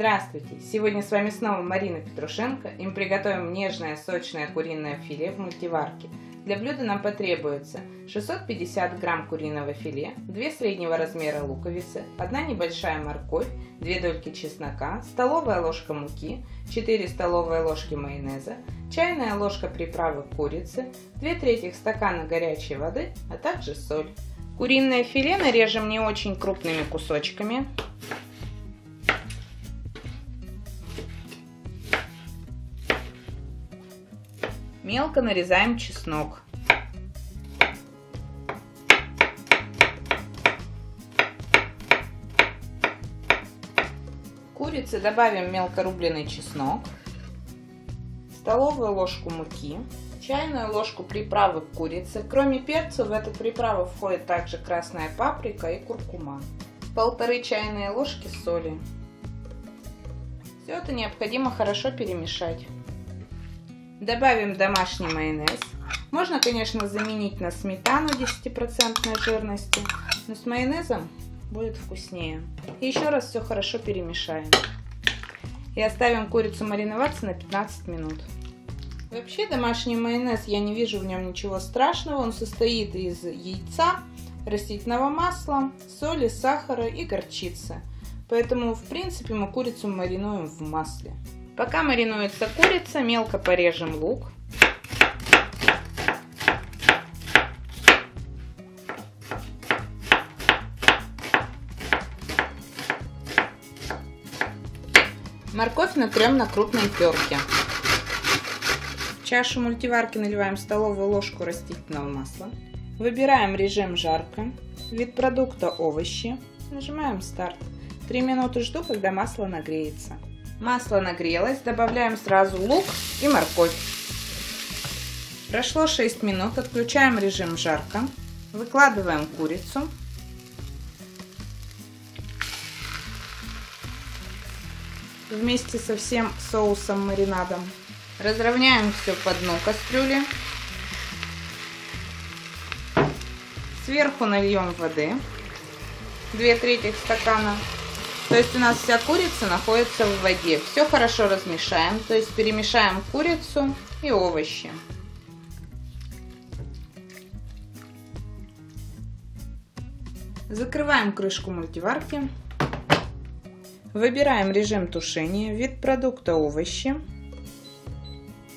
Здравствуйте! Сегодня с вами снова Марина Петрушенко и мы приготовим нежное сочное куриное филе в мультиварке. Для блюда нам потребуется 650 грамм куриного филе, 2 среднего размера луковицы, 1 небольшая морковь, 2 дольки чеснока, столовая ложка муки, 4 столовые ложки майонеза, чайная ложка приправы курицы, 2 третьих стакана горячей воды, а также соль. Куриное филе нарежем не очень крупными кусочками. Мелко нарезаем чеснок. Курице добавим мелко рубленый чеснок, столовую ложку муки, чайную ложку приправы курицы. Кроме перца в эту приправу входит также красная паприка и куркума. Полторы чайные ложки соли. Все это необходимо хорошо перемешать. Добавим домашний майонез. Можно, конечно, заменить на сметану 10% жирности, но с майонезом будет вкуснее. И еще раз все хорошо перемешаем. И оставим курицу мариноваться на 15 минут. Вообще домашний майонез, я не вижу в нем ничего страшного. Он состоит из яйца, растительного масла, соли, сахара и горчицы. Поэтому, в принципе, мы курицу маринуем в масле. Пока маринуется курица, мелко порежем лук. Морковь натрем на крупной терке. В чашу мультиварки наливаем столовую ложку растительного масла. Выбираем режим жарко. Вид продукта овощи. Нажимаем старт. Три минуты жду, когда масло нагреется. Масло нагрелось, добавляем сразу лук и морковь. Прошло 6 минут, отключаем режим жарко, выкладываем курицу. Вместе со всем соусом маринадом. Разровняем все по дну кастрюли. Сверху нальем воды. 2 трети стакана. То есть у нас вся курица находится в воде. Все хорошо размешаем, то есть перемешаем курицу и овощи. Закрываем крышку мультиварки. Выбираем режим тушения, вид продукта овощи.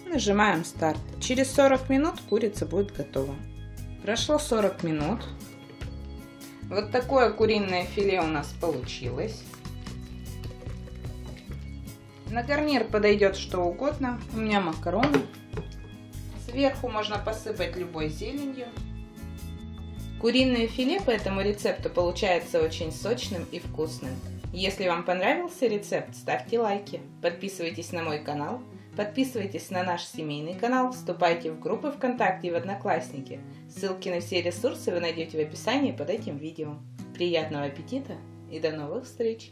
Нажимаем старт. Через 40 минут курица будет готова. Прошло 40 минут. Вот такое куриное филе у нас получилось. На гарнир подойдет что угодно. У меня макароны. Сверху можно посыпать любой зеленью. Куриное филе по этому рецепту получается очень сочным и вкусным. Если вам понравился рецепт, ставьте лайки, подписывайтесь на мой канал, подписывайтесь на наш семейный канал, вступайте в группы ВКонтакте и в Одноклассники. Ссылки на все ресурсы вы найдете в описании под этим видео. Приятного аппетита и до новых встреч!